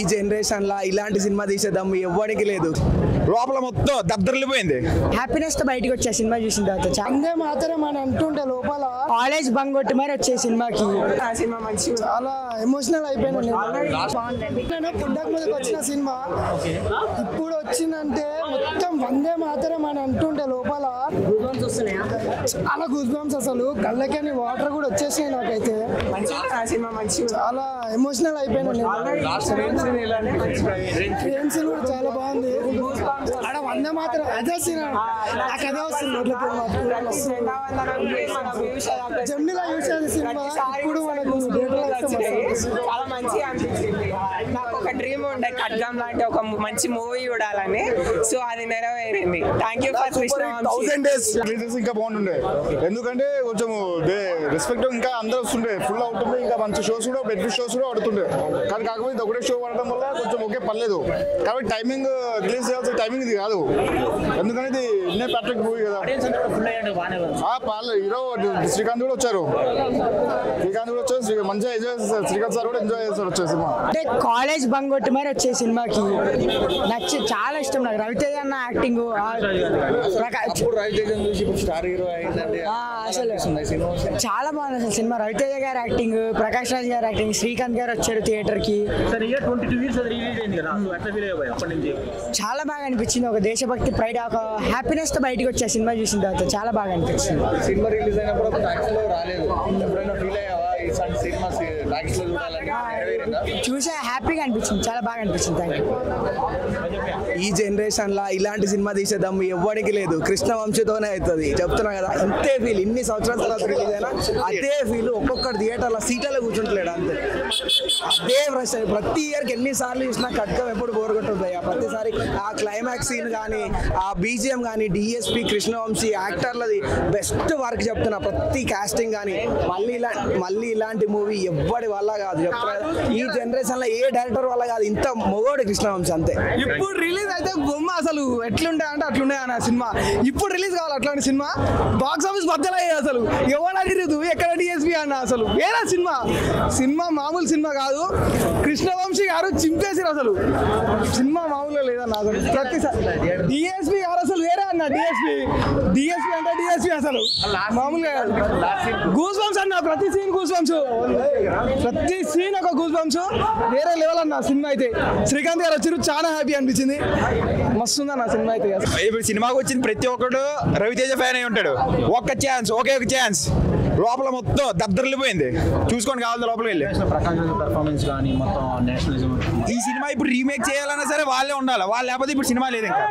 ఈ జనరేషన్ లా ఇలాంటి సినిమా తీసే దమ్ము ఎవ్వడికి లేదు. లోపల మొత్తం దద్దరిల్లిపోయింది. హ్యాపీనెస్తో బయటకు వచ్చే సినిమా చూసిన తర్వాత చాలా అందే మాత్రం అని అంటుంటే లోపల కాలేజ్ బంగ్ కొట్టి మరి వచ్చే సినిమాకి. ఆ సినిమా మంచి చాలా ఎమోషనల్ అయిపోయినా నేను. పుట్టక మీదకి వచ్చిన సినిమా ఇప్పుడు వచ్చిందంటే మొత్తం వందే మాత్రం అని అంటుంటే లోపల. చాలా గూస్ బంప్స్ అసలు. కళ్ళకని వాటర్ కూడా వచ్చేసినాయి నాకైతే. చాలా ఎమోషనల్ అయిపోయినా కూడా చాలా బాగుంది. వందే మాత్రం అదే సీన్ ఆ కథ వస్తుంది జమ్మిలా యూస్ చేసే సినిమా ఇప్పుడు మనకు చాలా మంచిగా అనిపించింది. నాకు ఒక డ్రీమ్ ఉండే ఖడ్గం లాంటి ఒక మంచి మూవీ చూడాలని. సో అది నెరవేరింది. Thank you for Krishna thousand days releases ఇంకా బాగుంటుండే. ఎందుకంటే కొంచెం రెస్పెక్ట్ ఇంకా అందరూ వస్తుండే. ఫుల్ అవుతుంది ఇంకా మంచి షోస్ కూడా పెద్ద షోస్ కూడా పడుతుండే. కానీ కాకపోతే ఇది ఒకటే షో పడడం వల్ల కొంచెం ఓకే పర్లేదు. కాబట్టి టైమింగ్ రిలీజ్ చేయాల్సిన టైమింగ్ ఇది కాదు. ఎందుకంటే ఇది ఇన్నే ప్యాట్రిక్ మూవీ కదా? పాలు హీరో శ్రీకాంత్ కూడా వచ్చారు. శ్రీకాంత్ కూడా మంచిగా ఎంజాయ్ చేస్తారు శ్రీకాంత్ సార్ కూడా ఎంజాయ్ చేస్తారు వచ్చే సినిమా. అంటే కాలేజ్ బంగ్ కొట్టి మరి వచ్చే సినిమాకి నచ్చి చాలా ఇష్టం నాకు. రవితేజ అన్న యాక్టింగ్ అప్పుడు రవితేజన్ చూసి ఇప్పుడు స్టార్ హీరో అయిందంటే అసలు అనిపిస్తుంది సినిమా చాలా బాగుంది అసలు సినిమా. రవితేజ గారి యాక్టింగ్ ప్రకాష్ రాజ్ గారి యాక్టింగ్ శ్రీకాంత్ గారు వచ్చారు థియేటర్కి. సరే ఇయర్ ట్వంటీ టూ ఇయర్స్ అది రిలీజ్ అయింది కదా నువ్వు ఎట్లా ఫీల్ అయ్యావు అప్పటి నుంచి? చాలా బాగా అనిపించింది. ఒక దేశభక్తి ప్రైడ్ ఒక హ్యాపీనెస్తో బయటకు వచ్చే సినిమా చూసిన తర్వాత చాలా బాగా అనిపించింది. సినిమా రిలీజ్ అయినప్పుడు రాలేదు. ఎప్పుడైనా ఫీల్ అయ్యావా ఈ సంటి సినిమా టాక్స్లో చూడాలని నెరవేరిందా చూసే హ్యాపీగా అనిపించింది. చాలా బాగా అనిపించింది. థ్యాంక్ యూ ఈ జనరేషన్ లా ఇలాంటి సినిమా తీసేద్దాం ఎవ్వడికి లేదు. కృష్ణ వంశతోనే అవుతుంది చెప్తున్నా కదా అంతే ఫీల్ ఇన్ని సంవత్సరాల తర్వాత రిలీజ్ అయినా అదే ఫీల్ ఒక్కొక్క థియేటర్లో సీట్లలో కూర్చుంటలేడు అంతే. అదే రష్ ప్రతి ఇయర్కి ఎన్నిసార్లు చూసినా కట్కం ఎప్పుడు బోర్ కొట్టుతుంది ప్రతిసారి ఆ క్లైమాక్స్ సీన్ కానీ ఆ బీజిఎం కానీ డిఎస్పి కృష్ణవంశీ యాక్టర్లది బెస్ట్ వర్క్ చెప్తున్నా. ప్రతి కాస్టింగ్ కానీ మళ్ళీ ఇలా మళ్ళీ ఇలాంటి మూవీ ఎవ్వడి వల్ల కాదు. చెప్తున్నా ఈ జనరేషన్లో ఏ డైరెక్టర్ వల్ల కాదు ఇంత మొగోడు కృష్ణవంశీ అంతే. ఇప్పుడు రిలీజ్ అయితే బొమ్మ అసలు ఎట్లుండే అంటే అట్లుండే అన్న సినిమా. ఇప్పుడు రిలీజ్ కావాలి అట్లాంటి సినిమా? బాక్స్ ఆఫీస్ బద్దలయ్యే అసలు. ఎవరు ఎక్కడ డిఎస్పీ అన్న అసలు? వేరే సినిమా? సినిమా మామూలు సినిమా కాదు. కృష్ణవంశీ గారు చింపేసి అసలు. సినిమా మామూలుగా లేదన్న అసలు? ప్రతిసారి డిఎస్పి గారు అసలు వేరే అన్న డిఎస్పి డిఎస్పి అంటే డిఎస్పి అసలు. మామూలుగా గూస్ బంప్స్ అన్న ప్రతి సీన్ గూస్ బంప్స్ ప్రతి సీన్ ఒక గూస్ బంప్స్ వేరే లెవెల్ అన్న. సినిమా అయితే శ్రీకాంత్ గారు వచ్చారు చాలా హ్యాపీ అనిపించింది. మస్తు ఉందన్న సినిమా అయితే? ఇప్పుడు సినిమాకి వచ్చిన ప్రతి ఒక్కడు రవితేజ ఫ్యాన్ అయి ఉంటాడు. ఒక్క ఛాన్స్ ఒకే ఒక ఛాన్స్ లోపల మొత్తం దద్దరిల్లిపోయింది. చూసుకొని కావాలి లోపలికి వెళ్ళి. ప్రకాష్ పర్ఫార్మెన్స్ కానీ మొత్తం నేషనలిజం ఈ సినిమా ఇప్పుడు రీమేక్ చేయాలన్నా సరే వాళ్ళే ఉండాలి. వాళ్ళు లేకపోతే ఇప్పుడు సినిమా లేదు ఇంకా.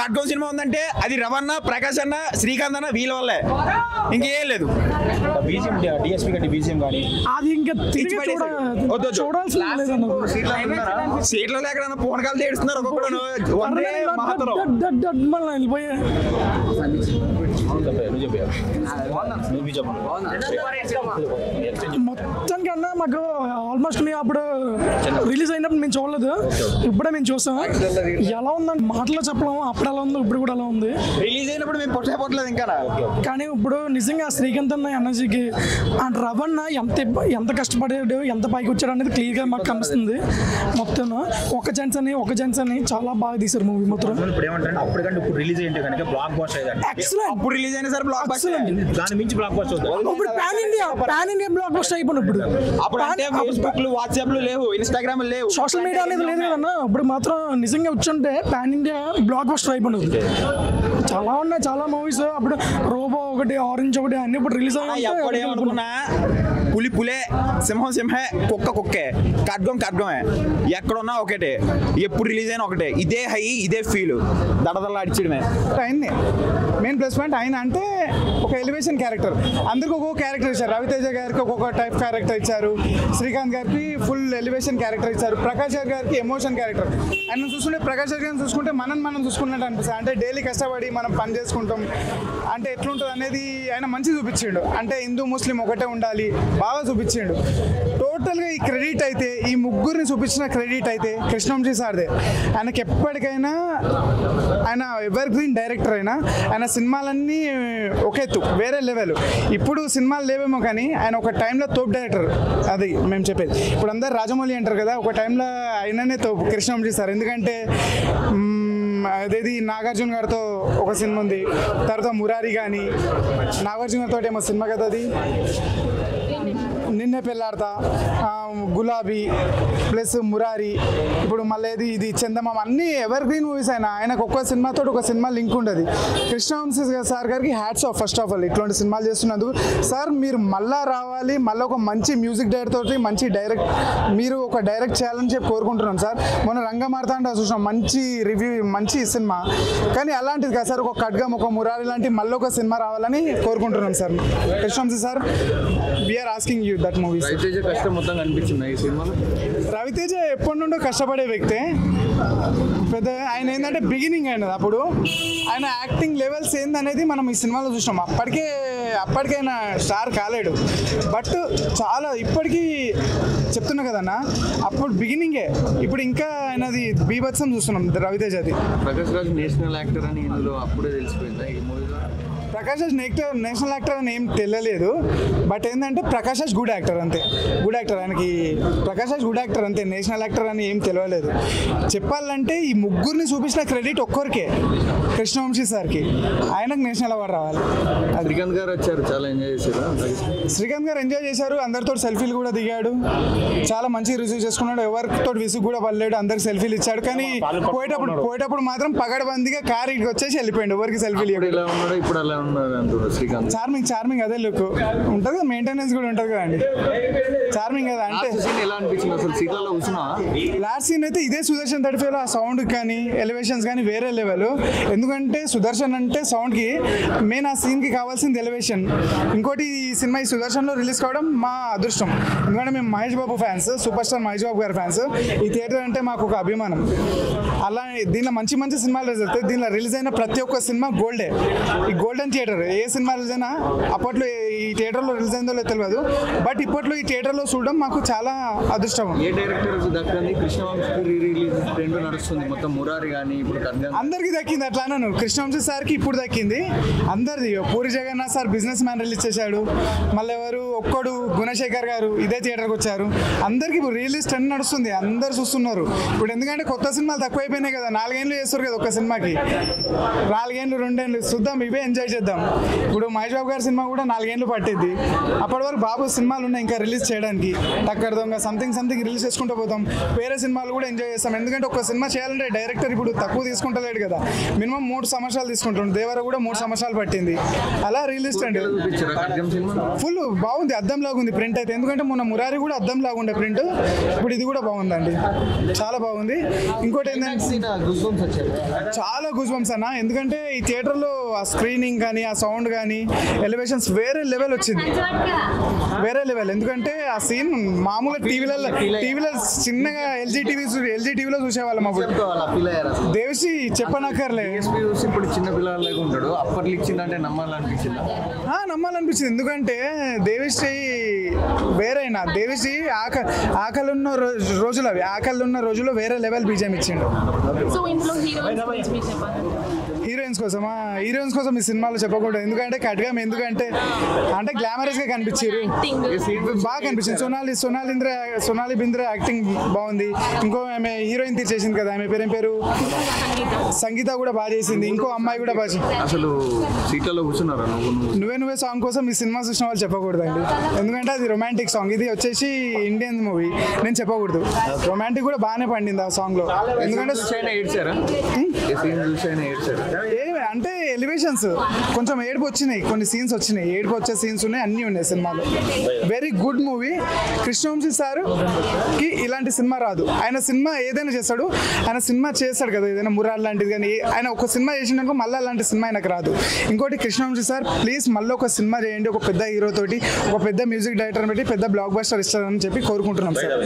ఖడ్గం సినిమా ఉందంటే అది రవణ ప్రకాష్ అన్న శ్రీకాంత్ అన్న వీళ్ళ వల్లే. ఇంకేం లేదు. బీజిఎం డిఎస్పీ గట్టి బీజిఎం కానీ. అది ఇంకా సీట్లో పూనకాలు తేడుస్తున్నారు ఒక్కొక్కడు వెళ్ళిపోయా. నువ్వు చెప్పావు నువ్వు చెప్పు మొత్తానికి అన్న మాకు ఆల్మోస్ట్ మేము అప్పుడు రిలీజ్ అయినప్పుడు మేము చూడలేదు. ఇప్పుడే మేము చూస్తాం ఎలా ఉందండి? మాటలో చెప్పలేము అప్పుడు ఎలా ఉందో ఇప్పుడు కూడా ఎలా ఉంది? రిలీజ్ అయినప్పుడు మేము పొట్టే పొట్టలేదు ఇంకా. కానీ ఇప్పుడు నిజంగా శ్రీకాంత్ అన్న ఎనర్జీకి ఆ రవణ ఎంత ఎంత కష్టపడాడు ఎంత పైకి వచ్చాడు అనేది క్లియర్గా మాకు కనిపిస్తుంది. మొత్తం ఒక ఛాన్స్ అని ఒక ఛాన్స్ అని చాలా బాగా తీశారు మూవీ మొత్తం ఇప్పుడు రిలీజ్ కనుక బ్లాక్ అయ్యేదంట ఎక్సలెంట్ అప్పుడు రిలీజ్ అయిన సరే బ్లాక్ బస్టర్ ఎక్సలెంట్ దాని మించి బ్లాక్ బాస్ అవుతుంది ఇప్పుడు pan India pan India blockbuster అయిపోయింది ఇప్పుడు అప్పుడు అంటే ఫేస్బుక్ వాట్సాప్ లేవు ఇన్స్టాగ్రామ్ లేవు. సోషల్ మీడియా అనేది లేదు కదన్నా. ఇప్పుడు మాత్రం నిజంగా వచ్చుంటే పాన్ ఇండియా బ్లాక్ బస్టర్ అయిపోయింది. చాలా ఉన్నాయి చాలా మూవీస్ అప్పుడు రోబో ఒకటి ఆరెంజ్ ఒకటి అన్ని ఇప్పుడు రిలీజ్ ఎప్పుడేమనుకున్నా పులి పులే సింహం సింహే కుక్క కుక్కే. ఖడ్గం ఖడ్గమే. ఎక్కడున్నా ఒకటే. ఎప్పుడు రిలీజ్ అయినా ఒకటే. ఇదే హై ఇదే ఫీల్ దడదల్లా అడిచడమే. అయింది. మెయిన్ ప్లస్ పాయింట్ ఆయన అంటే ఒక ఎలివేషన్ క్యారెక్టర్ అందరికి ఒక్కొక్క క్యారెక్టర్ ఇచ్చారు. రవితేజ గారికి ఒక్కొక్క టైప్ క్యారెక్టర్ ఇచ్చారు. శ్రీకాంత్ గారికి ఫుల్ ఎలివేషన్ క్యారెక్టర్ ఇచ్చారు. ప్రకాష్ గారికి ఎమోషన్ క్యారెక్టర్ ఆయన చూసుకుంటే ప్రకాష్ గారిని చూసుకుంటే మనం మనం చూసుకున్నట్టు అనిపిస్తుంది. అంటే డైలీ కష్టపడి మనం పని చేసుకుంటాం. అంటే ఎట్లుంటుంది అనేది ఆయన మంచి చూపించిండు. అంటే హిందూ ముస్లిం ఒకటే ఉండాలి బాగా చూపించిండు. టోటల్గా ఈ క్రెడిట్ అయితే ఈ ముగ్గురిని చూపించిన క్రెడిట్ అయితే కృష్ణంజీ సార్దే. ఆయనకి ఎప్పటికైనా ఆయన ఎవర్ గ్రీన్ డైరెక్టర్ అయినా ఆయన సినిమాలన్నీ ఒక ఎత్తు వేరే లెవెల్ ఇప్పుడు సినిమాలు లేవేమో కానీ ఆయన ఒక టైంలో తోపు డైరెక్టర్ అది మేము చెప్పేది. ఇప్పుడు అందరు రాజమౌళి అంటారు కదా ఒక టైంలో ఆయననే తోపు కృష్ణంజీ సార్. ఎందుకంటే అదేది నాగార్జున గారితో ఒక సినిమా ఉంది. తర్వాత మురారి కానీ నాగార్జున గారితో ఏమో సినిమా కదా అది. నిన్నే పెళ్ళాడతా గులాబీ ప్లస్ మురారి ఇప్పుడు మళ్ళీ ఇది ఇది చందమామ అన్ని ఎవర్ గ్రీన్ మూవీస్ అయినా ఆయనకు ఒక్క సినిమాతో ఒక సినిమా లింక్ ఉండదు. కృష్ణవంశీ సార్ గారికి hats off first of all ఇట్లాంటి సినిమాలు చేస్తున్నందుకు. సార్ మీరు మళ్ళా రావాలి మళ్ళీ ఒక మంచి మ్యూజిక్ డైరెక్టర్ తోటి మంచి డైరెక్ట్ మీరు ఒక డైరెక్ట్ చేయాలని చెప్పి కోరుకుంటున్నాం సార్. మొన్న రంగమార్త అంటే చూసినాం మంచి రివ్యూ మంచి సినిమా. కానీ అలాంటిది కాదు సార్ ఒక ఖడ్గం ఒక మురారి లాంటి మళ్ళీ ఒక సినిమా రావాలని కోరుకుంటున్నాం sir. Krishna Vamsi sir we are asking you that movies Ravi Teja కష్టం మొత్తం కనిపించింది ఈ సినిమాలో? రవితేజ ఎప్పటి నుండో కష్టపడే వ్యక్తే. పెద్ద ఆయన ఏంటంటే బిగినింగ్ అయినది అప్పుడు. ఆయన యాక్టింగ్ లెవెల్స్ ఏందనేది మనం ఈ సినిమాలో చూసినాం. అప్పటికే అప్పటికైనా స్టార్ కాలేడు. బట్ చాలా ఇప్పటికీ చెప్తున్నా కదన్నా అప్పుడు బిగినింగే ఇప్పుడు ఇంకా ఆయనది బీభత్సం చూస్తున్నాం రవితేజది. ప్రకాష్ రాజ్ నేషనల్ యాక్టర్ అని ఇందులో అప్పుడే తెలిసిపోయిందా ఈ మూవీలో? ప్రకాష్ నెక్స్ట్ నెక్టర్ నేషనల్ యాక్టర్ అని ఏం తెలియలేదు. బట్ ఏంటంటే ప్రకాష్ గుడ్ యాక్టర్ అంతే. గుడ్ యాక్టర్ ఆయనకి ప్రకాష్ గుడ్ యాక్టర్ అంతే. నేషనల్ యాక్టర్ అని ఏం తెలియలేదు. చెప్పాలంటే ఈ ముగ్గురిని చూపించిన క్రెడిట్ ఒక్కరికే. కృష్ణవంశీ సార్కి. ఆయనకు నేషనల్ అవార్డు రావాలి. శ్రీకాంత్ గారు వచ్చారు చాలా ఎంజాయ్ చేశారు. శ్రీకాంత్ గారు ఎంజాయ్ చేశారు అందరితో సెల్ఫీలు కూడా దిగాడు. చాలా మంచిగా రిసీవ్ చేసుకున్నాడు ఎవరితో విసుగు కూడా పడలేడు అందరికి సెల్ఫీలు ఇచ్చాడు. కానీ పోయేటప్పుడు పోయేటప్పుడు మాత్రం పగడబందిగా కార్ ఇక్కడికి వచ్చేసి వెళ్ళిపోయాడు ఎవరికి సెల్ఫీలు ఇప్పుడు ఇలా ఉన్నాడు ఇప్పుడు అలా ఉన్నాడు శ్రీకాంత్. చార్మింగ్ చార్మింగ్ అదే లుక్. ఉంటుంది కదా మెయింటెనెన్స్ కూడా ఉంటుంది కదండి చార్మింగ్ కదా అంటే లాస్ట్ సీన్ ఎలా అనిపించింది? అసలు సీట్లలో కూర్చున్నా లాస్ట్ సీన్ అయితే ఇదే సుదర్శన్ తడిఫేలో ఆ సౌండ్ కానీ ఎలివేషన్స్ కానీ వేరే లెవెల్ ఎందుకంటే సుదర్శన్ అంటే సౌండ్కి మెయిన్ ఆ సీన్కి కావాల్సింది ఎలివేషన్ ఇంకోటి ఈ సినిమా ఈ సుదర్శన్లో రిలీజ్ కావడం మా అదృష్టం. ఎందుకంటే మేము Mahesh Babu fans super star Mahesh Babu గారి ఫ్యాన్స్ ఈ థియేటర్ అంటే మాకు ఒక అభిమానం. అలా దీనిలో మంచి మంచి సినిమాలు రిలీజ్ అవుతాయి. దీనిలో రిలీజ్ అయిన ప్రతి ఒక్క సినిమా గోల్డే ఈ గోల్డెన్ థియేటర్ ఏ. సినిమా రిలీజ్ అయినా అప్పట్లో ఈ థియేటర్లో రిలీజ్ అయిందో లేదో తెలియదు. బట్ ఇప్పట్లో ఈ థియేటర్లో చూడడం మాకు చాలా అదృష్టం. ఏ డైరెక్టర్ దక్కంది? కృష్ణవంశీ రీ రిలీజ్ ట్రెండ్ నడుస్తుంది. మొత్తం మురారి కానీ ఇప్పుడు అందరికి దక్కింది అట్లా అన్నాను. కృష్ణవంశీ సార్కి ఇప్పుడు దక్కింది. అందరిది. Puri Jagannadh sir business man release చేశాడు. మళ్ళీ ఎవరు? ఒక్కడు గుణశేఖర్ గారు ఇదే థియేటర్కి వచ్చారు. అందరికి ఇప్పుడు రిలీజ్ ట్రెండ్ నడుస్తుంది. అందరు చూస్తున్నారు. ఇప్పుడు ఎందుకంటే కొత్త సినిమాలు తక్కువైపోయినాయి కదా. నాలుగేళ్ళు చేస్తారు కదా ఒక సినిమాకి. నాలుగేళ్ళు రెండేళ్ళు చూద్దాం ఇవే ఎంజాయ్ చేద్దాం. ఇప్పుడు మహేష్ బాబు గారి సినిమా కూడా నాలుగేళ్ళు పట్టింది. అప్పటి వరకు బాబు సినిమాలు ఉన్నాయి ఇంకా రిలీజ్ చేయడానికి. టక్కర్ దొంగ సంథింగ్ సంథింగ్ రిలీజ్ చేసుకుంటూ పోతాం. వేరే సినిమాలు కూడా ఎంజాయ్ చేస్తాం. ఎందుకంటే ఒక సినిమా చేయాలంటే డైరెక్టర్ ఇప్పుడు తక్కువ తీసుకుంటలేడు కదా. మినిమం మూడు సంవత్సరాలు తీసుకుంటుండు. దేవర కూడా మూడు సంవత్సరాలు పట్టింది. అలా రిలీజ్ అండి ఫుల్ బాగుంది. అద్దం లాగా ఉంది ప్రింట్ అయితే. ఎందుకంటే మొన్న మురారి కూడా అద్దం లాగా ఉండే ప్రింట్ ఇప్పుడు ఇది కూడా బాగుందండి. చాలా బాగుంది. ఇంకోటి ఏంటంటే చాలా గూస్ బంప్స్ అన్న. ఎందుకంటే ఈ థియేటర్లో ఆ స్క్రీనింగ్ కానీ ఆ సౌండ్ కానీ ఎలివేషన్స్ వేరే లెవెల్ వచ్చింది. వేరే లెవెల్ ఎందుకంటే ఆ సీన్ మామూలుగా టీవీలలో టీవీలో చిన్నగా ఎల్జీ టీవీ ఎల్జీ టీవీలో చూసేవాళ్ళం అప్పుడు. దేవసి చెప్పనక్కర్లే. చూసి ఇప్పుడు చిన్న పిల్లలాగా ఉంటాడు. అప్పట్లో ఇచ్చిందంటే నమ్మాలనిపించిందా? ఆ, నమ్మాలనిపించింది. ఎందుకంటే దేవిశ్రీ వేరైనా. దేవిశ్రీ ఆక ఆకలి ఉన్న రోజు రోజులు అవి. ఆకలి ఉన్న రోజుల్లో వేరే లెవెల్ బీజం ఇచ్చిండు. సో ఇంట్లో హీరోయిన్స్ కోసమా హీరోయిన్స్ కోసం ఈ సినిమాలో చెప్పకూడదు. ఎందుకంటే కట్గా ఎందుకంటే అంటే గ్లామరస్గా కనిపించారు. బాగా కనిపించింది. సోనాలి సోనాలి ఇంద్ర సోనాలి బింద్ర యాక్టింగ్ బాగుంది. ఇంకో ఆమె హీరోయిన్ తీర్చేసింది కదా ఆమె పేరేం పేరు? సంగీత కూడా బాగా చేసింది. ఇంకో అమ్మాయి కూడా బాగా అసలు సీట్లలో కూర్చున్నారా నువ్వు? నువ్వు నువ్వే నువ్వే సాంగ్ కోసం ఈ సినిమా చూసిన వాళ్ళు చెప్పకూడదండి. ఎందుకంటే అది రొమాంటిక్ సాంగ్ ఇది వచ్చేసి ఇండియన్ మూవీ నేను చెప్పకూడదు. రొమాంటిక్ కూడా బాగానే పండింది ఆ సాంగ్లో. ఎందుకంటే అంటే ఎలివేషన్స్ కొంచెం ఏడుపు వచ్చినాయి కొన్ని సీన్స్ వచ్చినాయి. ఏడుపు వచ్చే సీన్స్ ఉన్నాయి అన్నీ ఉన్నాయి సినిమాలో. వెరీ గుడ్ మూవీ కృష్ణవంశీ సార్కి ఇలాంటి సినిమా రాదు. ఆయన సినిమా ఏదైనా చేస్తాడు ఆయన సినిమా చేస్తాడు కదా ఏదైనా మురార్ లాంటిది కానీ ఆయన ఒక సినిమా చేసినాక మళ్ళీ అలాంటి సినిమా ఆయనకు రాదు. ఇంకోటి కృష్ణవంశీ సార్ ప్లీజ్ మళ్ళీ ఒక సినిమా చేయండి ఒక పెద్ద హీరో తోటి ఒక పెద్ద మ్యూజిక్ డైరెక్టర్ పెట్టి పెద్ద బ్లాక్ బస్టర్ ఇస్తారని చెప్పి కోరుకుంటున్నాం సార్.